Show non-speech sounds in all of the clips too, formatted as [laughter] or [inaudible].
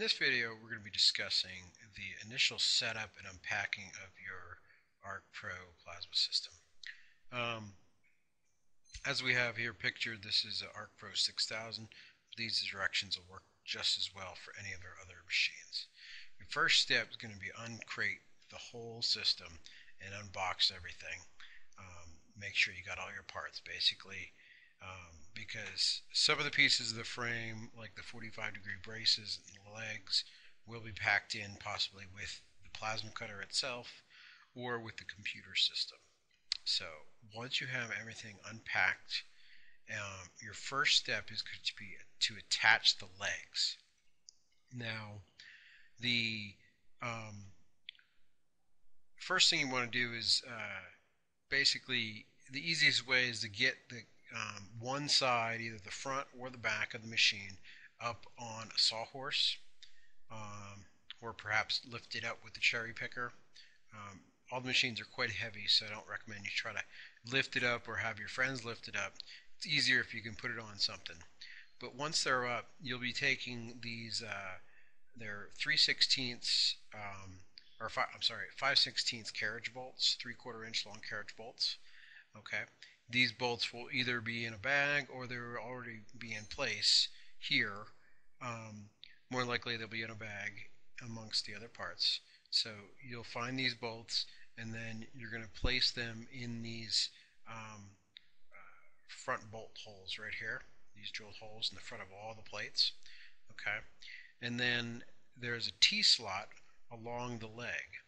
this video we're going to be discussing the initial setup and unpacking of your ARC Pro plasma system. Um, as we have here pictured this is an ARC Pro 6000. These directions will work just as well for any of our other machines. The first step is going to be uncrate the whole system and unbox everything. Um, make sure you got all your parts basically um, because some of the pieces of the frame, like the 45 degree braces and legs, will be packed in possibly with the plasma cutter itself or with the computer system. So once you have everything unpacked, um, your first step is going to be to attach the legs. Now, the um, first thing you want to do is uh, basically the easiest way is to get the um, one side, either the front or the back of the machine, up on a sawhorse, um, or perhaps lift it up with the cherry picker. Um, all the machines are quite heavy, so I don't recommend you try to lift it up or have your friends lift it up. It's easier if you can put it on something. But once they're up, you'll be taking these, uh, they're 3 16ths, um, or five, I'm sorry, 5 16ths carriage bolts, 3 quarter inch long carriage bolts. Okay, these bolts will either be in a bag or they'll already be in place here. Um, more likely they'll be in a bag amongst the other parts. So you'll find these bolts and then you're going to place them in these um, uh, front bolt holes right here. These drilled holes in the front of all the plates. Okay, and then there's a T-slot along the leg.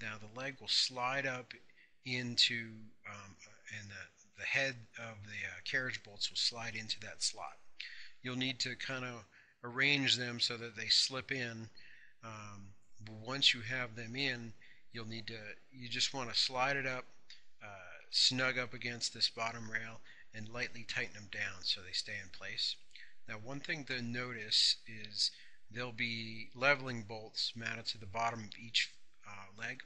Now the leg will slide up into um, and the the head of the uh, carriage bolts will slide into that slot. You'll need to kind of arrange them so that they slip in. Um, once you have them in, you'll need to, you just want to slide it up, uh, snug up against this bottom rail, and lightly tighten them down so they stay in place. Now one thing to notice is there'll be leveling bolts mounted to the bottom of each uh, leg.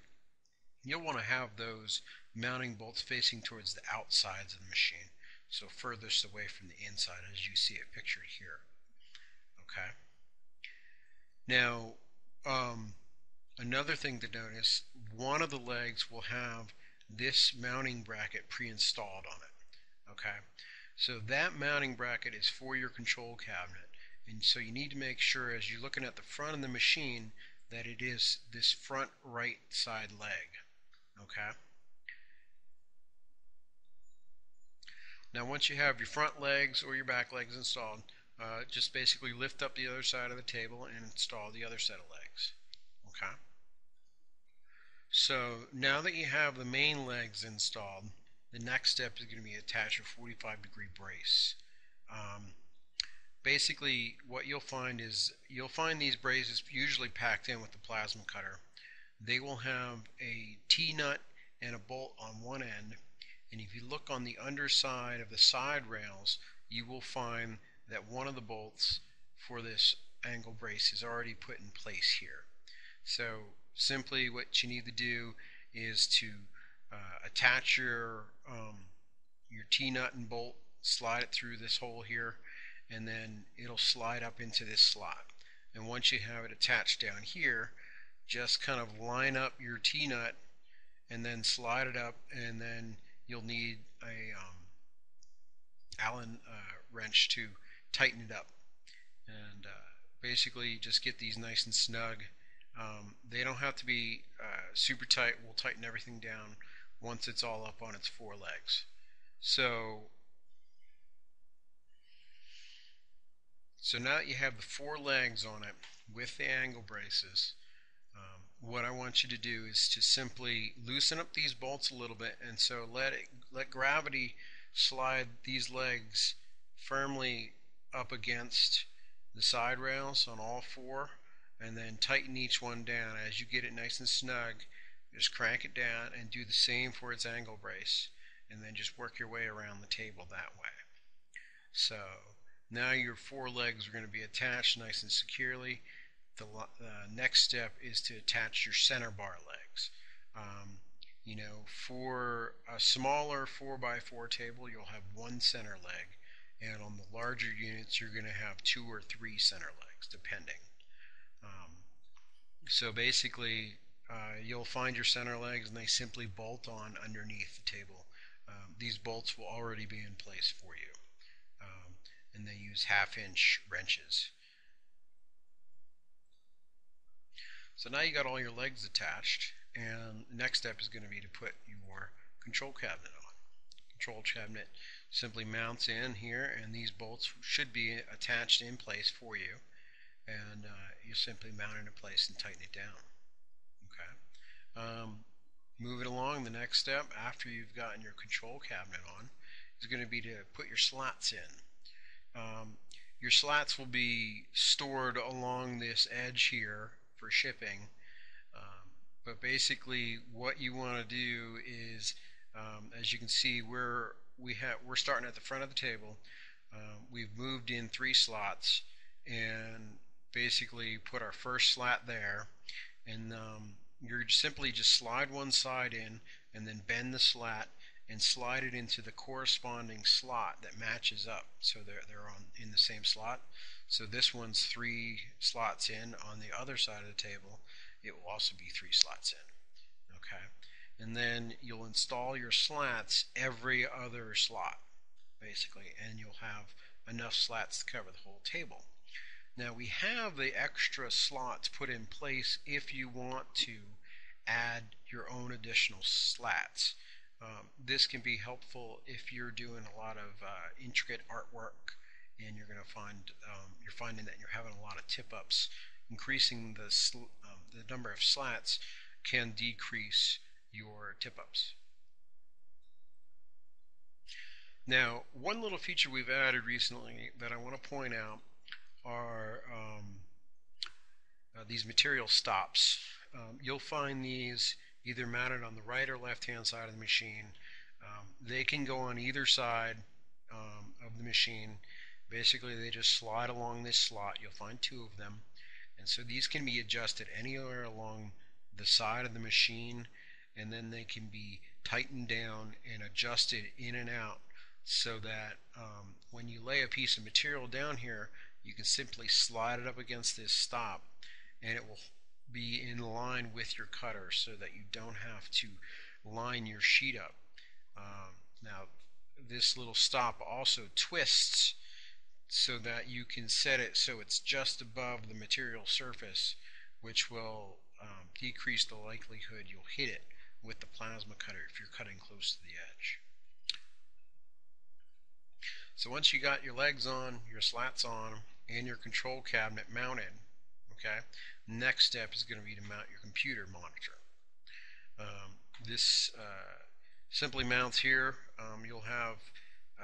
You'll want to have those mounting bolts facing towards the outsides of the machine, so furthest away from the inside as you see it pictured here. Okay. Now, um, another thing to notice, one of the legs will have this mounting bracket pre-installed on it. Okay. So that mounting bracket is for your control cabinet. And so you need to make sure as you're looking at the front of the machine that it is this front right side leg. Okay. Now once you have your front legs or your back legs installed, uh, just basically lift up the other side of the table and install the other set of legs. Okay. So now that you have the main legs installed, the next step is going to be attach a 45 degree brace. Um, basically what you'll find is you'll find these braces usually packed in with the plasma cutter. They will have a T-nut and a bolt on one end and if you look on the underside of the side rails, you will find that one of the bolts for this angle brace is already put in place here. So simply what you need to do is to uh, attach your um, your T-nut and bolt, slide it through this hole here, and then it'll slide up into this slot. And once you have it attached down here, just kind of line up your T-nut and then slide it up and then you'll need a um, Allen uh, wrench to tighten it up. And uh, basically just get these nice and snug. Um, they don't have to be uh, super tight. We'll tighten everything down once it's all up on its four legs. So, so now that you have the four legs on it with the angle braces, um, what I want you to do is to simply loosen up these bolts a little bit and so let it let gravity slide these legs firmly up against the side rails on all four and then tighten each one down. As you get it nice and snug just crank it down and do the same for its angle brace and then just work your way around the table that way. So now your four legs are going to be attached nice and securely the uh, next step is to attach your center bar legs. Um, you know, for a smaller 4x4 table, you'll have one center leg, and on the larger units, you're going to have two or three center legs, depending. Um, so basically, uh, you'll find your center legs and they simply bolt on underneath the table. Um, these bolts will already be in place for you. Um, and they use half inch wrenches. So now you got all your legs attached and next step is going to be to put your control cabinet on. Control cabinet simply mounts in here and these bolts should be attached in place for you and uh, you simply mount it in place and tighten it down. Okay. Um, move it along. The next step after you've gotten your control cabinet on is going to be to put your slats in. Um, your slats will be stored along this edge here for shipping. Um, but basically, what you want to do is, um, as you can see, we're we have we're starting at the front of the table. Um, we've moved in three slots and basically put our first slat there, and um, you're simply just slide one side in and then bend the slat and slide it into the corresponding slot that matches up. So they're, they're on in the same slot. So this one's three slots in on the other side of the table. It will also be three slots in. Okay? And then you'll install your slats every other slot basically and you'll have enough slats to cover the whole table. Now we have the extra slots put in place if you want to add your own additional slats um, this can be helpful if you're doing a lot of uh, intricate artwork and you're going to find um, you're finding that you're having a lot of tip ups. Increasing the um, the number of slats can decrease your tip ups. Now, one little feature we've added recently that I want to point out are um, uh, these material stops. Um, you'll find these either mounted on the right or left hand side of the machine. Um, they can go on either side um, of the machine. Basically, they just slide along this slot. You'll find two of them. And so these can be adjusted anywhere along the side of the machine, and then they can be tightened down and adjusted in and out so that um, when you lay a piece of material down here, you can simply slide it up against this stop and it will be in line with your cutter so that you don't have to line your sheet up. Um, now this little stop also twists so that you can set it so it's just above the material surface which will um, decrease the likelihood you'll hit it with the plasma cutter if you're cutting close to the edge. So once you got your legs on, your slats on, and your control cabinet mounted, okay, Next step is going to be to mount your computer monitor. Um, this uh, simply mounts here. Um, you'll have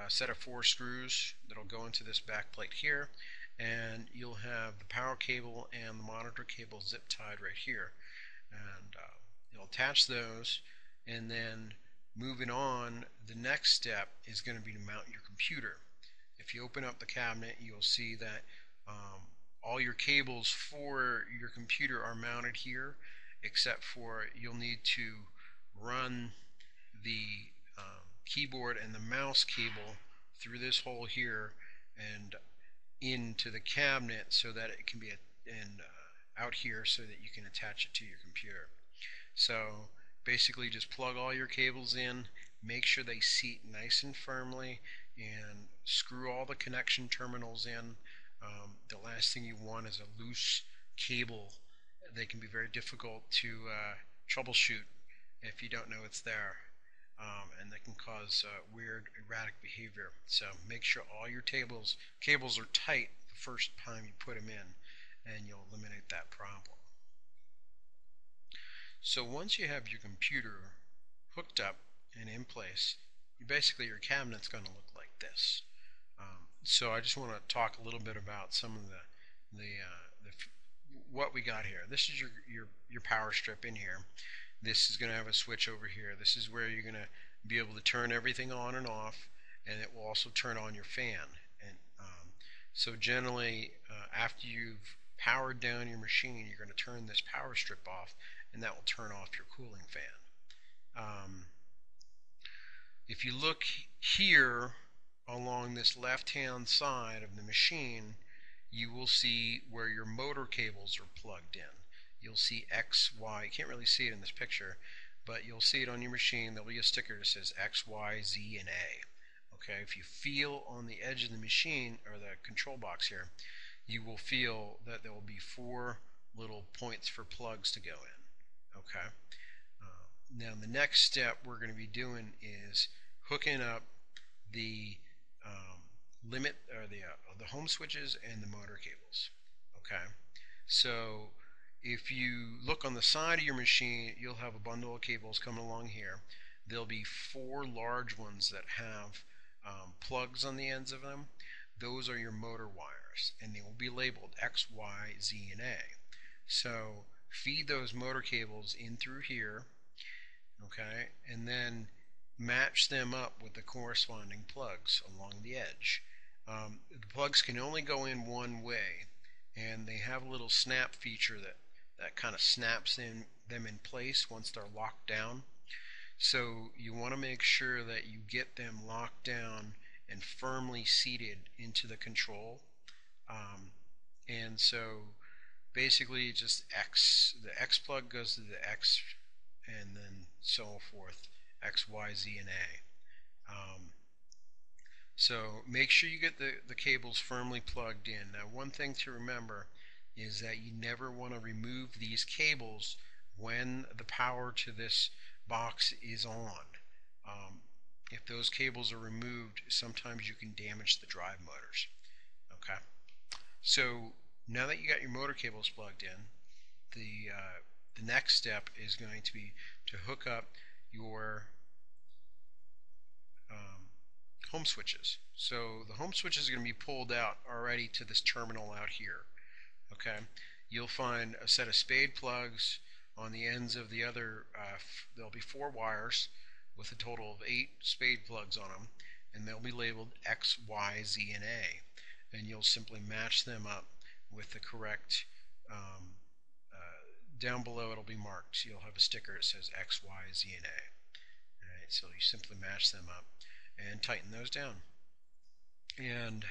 a set of four screws that'll go into this back plate here and you'll have the power cable and the monitor cable zip tied right here and uh, you'll attach those and then moving on the next step is going to be to mount your computer if you open up the cabinet you'll see that um, all your cables for your computer are mounted here except for you'll need to run the um, keyboard and the mouse cable through this hole here and into the cabinet so that it can be and uh, out here so that you can attach it to your computer. So basically just plug all your cables in make sure they seat nice and firmly and screw all the connection terminals in um, the last thing you want is a loose cable. They can be very difficult to uh, troubleshoot if you don't know it's there. Um, and they can cause uh, weird, erratic behavior. So make sure all your tables cables are tight the first time you put them in, and you'll eliminate that problem. So once you have your computer hooked up and in place, basically your cabinet's going to look like this. Um, so I just want to talk a little bit about some of the the, uh, the what we got here. This is your your your power strip in here. This is going to have a switch over here. This is where you're going to be able to turn everything on and off, and it will also turn on your fan. And um, so generally, uh, after you've powered down your machine, you're going to turn this power strip off, and that will turn off your cooling fan. Um, if you look here along this left hand side of the machine you will see where your motor cables are plugged in. You'll see X, Y, you can't really see it in this picture, but you'll see it on your machine. There'll be a sticker that says X, Y, Z, and A. Okay, if you feel on the edge of the machine, or the control box here, you will feel that there will be four little points for plugs to go in. Okay. Uh, now the next step we're going to be doing is hooking up the um, limit or the uh, the home switches and the motor cables. Okay. So if you look on the side of your machine, you'll have a bundle of cables coming along here. There'll be four large ones that have um, plugs on the ends of them. Those are your motor wires, and they will be labeled X, Y, Z, and A. So feed those motor cables in through here, okay, and then match them up with the corresponding plugs along the edge. Um, the plugs can only go in one way, and they have a little snap feature that, that kind of snaps in, them in place once they're locked down. So you want to make sure that you get them locked down and firmly seated into the control. Um, and so basically just X. The X plug goes to the X and then so forth. X, Y, Z, and A. Um, so make sure you get the, the cables firmly plugged in. Now one thing to remember is that you never want to remove these cables when the power to this box is on. Um, if those cables are removed, sometimes you can damage the drive motors. Okay. So now that you got your motor cables plugged in, the uh, the next step is going to be to hook up your um, home switches. So the home switches are going to be pulled out already to this terminal out here. Okay, you'll find a set of spade plugs on the ends of the other. Uh, there'll be four wires with a total of eight spade plugs on them, and they'll be labeled X, Y, Z, and A. And you'll simply match them up with the correct. Um, down below it'll be marked. So You'll have a sticker that says X, Y, Z, and A. Alright, so you simply match them up and tighten those down. And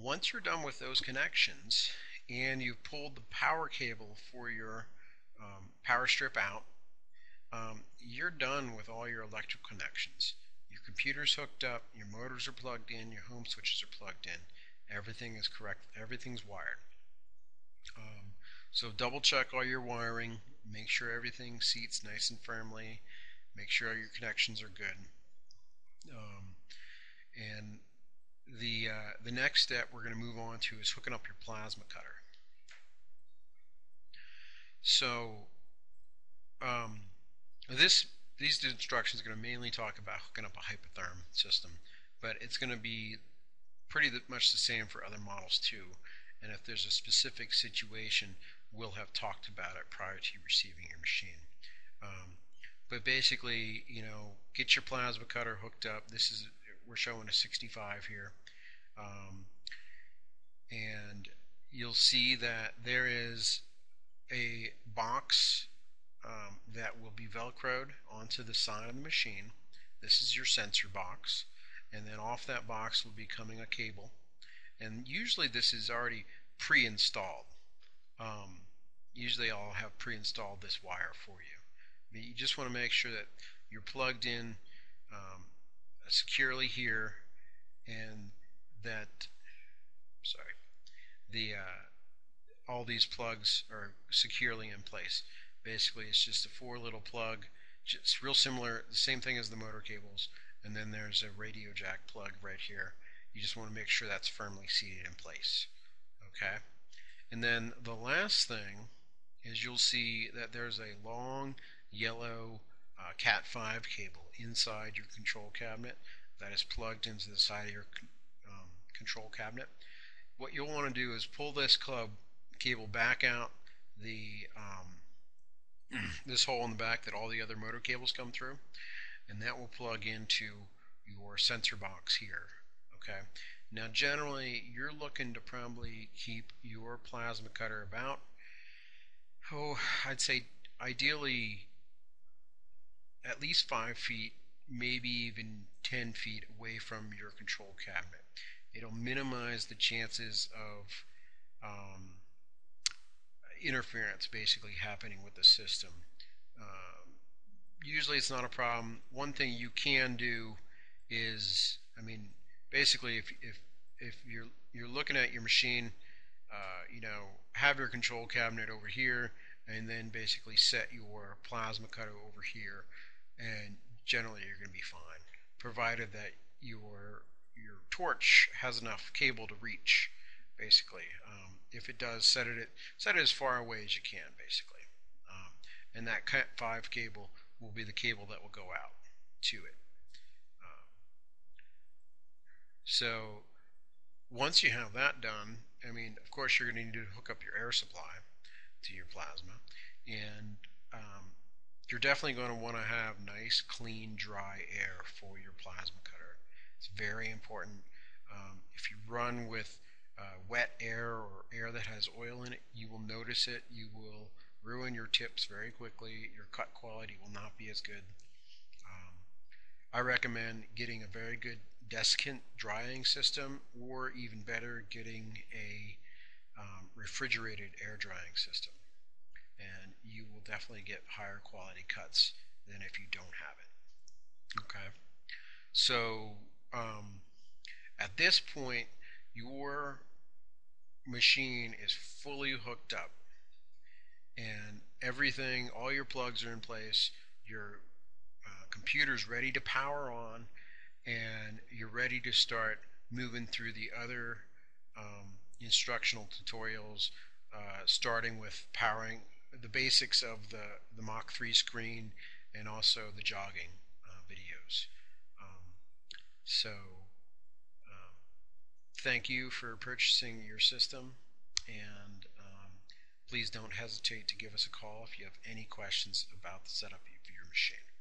once you're done with those connections and you've pulled the power cable for your um, power strip out, um, you're done with all your electrical connections. Your computer's hooked up, your motors are plugged in, your home switches are plugged in. Everything is correct, everything's wired. Um, so double check all your wiring, make sure everything seats nice and firmly, make sure all your connections are good. Um, and the uh, the next step we're going to move on to is hooking up your plasma cutter. So um, this these instructions are going to mainly talk about hooking up a Hypertherm system, but it's going to be pretty much the same for other models too. And if there's a specific situation, we'll have talked about it prior to receiving your machine. Um, but basically, you know, get your plasma cutter hooked up. This is we're showing a 65 here, um, and you'll see that there is a box um, that will be velcroed onto the side of the machine. This is your sensor box, and then off that box will be coming a cable, and usually this is already pre-installed. Um, usually I'll have pre-installed this wire for you. But you just want to make sure that you're plugged in um, securely here and that sorry the uh, all these plugs are securely in place. Basically it's just a four little plug it's real similar the same thing as the motor cables and then there's a radio jack plug right here. You just want to make sure that's firmly seated in place okay? And then the last thing is you'll see that there's a long yellow uh, Cat5 cable inside your control cabinet that is plugged into the side of your um, control cabinet. What you'll want to do is pull this club cable back out the um, [clears throat] this hole in the back that all the other motor cables come through and that will plug into your sensor box here okay now generally you're looking to probably keep your plasma cutter about oh I'd say ideally at least five feet, maybe even 10 feet away from your control cabinet. It'll minimize the chances of um, interference basically happening with the system. Um, usually it's not a problem. One thing you can do is, I mean, basically if, if, if you're, you're looking at your machine, uh, you know, have your control cabinet over here and then basically set your plasma cutter over here and generally you're going to be fine provided that your your torch has enough cable to reach basically. Um, if it does set it set it as far away as you can basically. Um, and that cat 5 cable will be the cable that will go out to it. Um, so once you have that done I mean of course you're going to need to hook up your air supply to your plasma and um, you're definitely going to want to have nice clean dry air for your plasma cutter. It's very important. Um, if you run with uh, wet air or air that has oil in it you will notice it. You will ruin your tips very quickly. Your cut quality will not be as good. Um, I recommend getting a very good desiccant drying system or even better getting a um, refrigerated air drying system and you will definitely get higher quality cuts than if you don't have it. Okay, so um, at this point, your machine is fully hooked up, and everything, all your plugs are in place. Your uh, computer's ready to power on, and you're ready to start moving through the other um, instructional tutorials, uh, starting with powering the basics of the, the Mach 3 screen and also the jogging uh, videos. Um, so um, thank you for purchasing your system and um, please don't hesitate to give us a call if you have any questions about the setup of your machine.